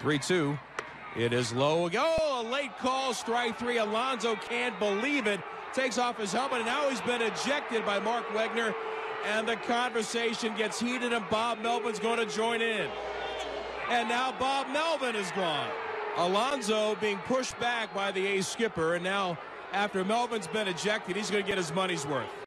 3 2. It is low. Oh, a late call, strike three. Alonso can't believe it. Takes off his helmet, and now he's been ejected by Mark Wegner. And the conversation gets heated, and Bob Melvin's going to join in. And now Bob Melvin is gone. Alonso being pushed back by the A's skipper, and now after Melvin's been ejected, he's going to get his money's worth.